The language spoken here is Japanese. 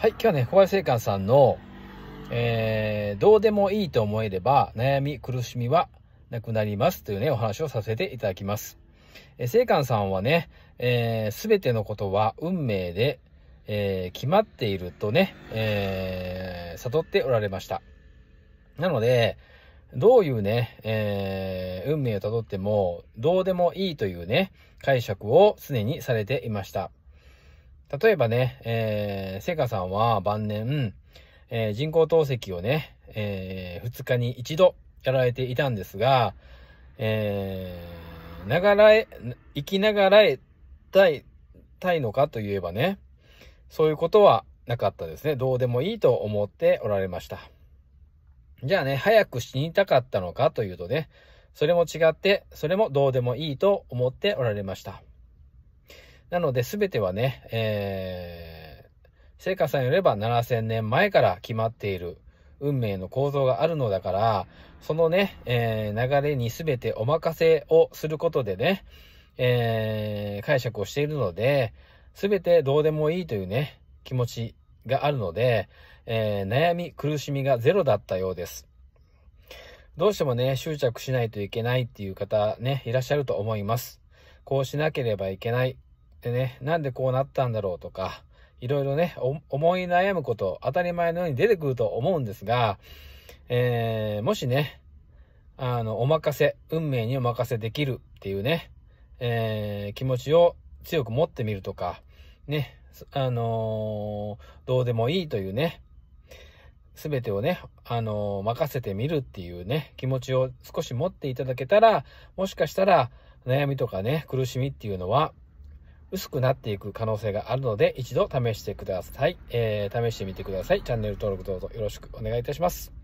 はい、今日はね、小林聖寛さんの、えー、どうでもいいと思えれば、悩み、苦しみはなくなりますというね、お話をさせていただきます。えー、聖寛さんはね、えー、全てのことは運命で、えー、決まっているとね、えー、悟っておられました。なので、どういうね、えー、運命をたどっても、どうでもいいというね、解釈を常にされていました。例えばね、えー、セカさんは晩年、えー、人工透析をね、えー、2日に1度やられていたんですが、えー、ながらえ、生きながらえたい、たいのかといえばね、そういうことはなかったですね。どうでもいいと思っておられました。じゃあね、早く死にたかったのかというとね、それも違って、それもどうでもいいと思っておられました。なので、すべてはね、えー、聖火さんよれば7000年前から決まっている運命の構造があるのだから、そのね、えー、流れにすべてお任せをすることでね、えー、解釈をしているので、すべてどうでもいいというね、気持ちがあるので、えー、悩み、苦しみがゼロだったようです。どうしてもね、執着しないといけないっていう方ね、いらっしゃると思います。こうしなければいけない。でね、なんでこうなったんだろうとか、いろいろね、思い悩むこと、当たり前のように出てくると思うんですが、えー、もしね、あの、お任せ、運命にお任せできるっていうね、えー、気持ちを強く持ってみるとか、ね、あのー、どうでもいいというね、すべてをね、あのー、任せてみるっていうね、気持ちを少し持っていただけたら、もしかしたら悩みとかね、苦しみっていうのは薄くなっていく可能性があるので、一度試してください。えー、試してみてください。チャンネル登録どうぞよろしくお願いいたします。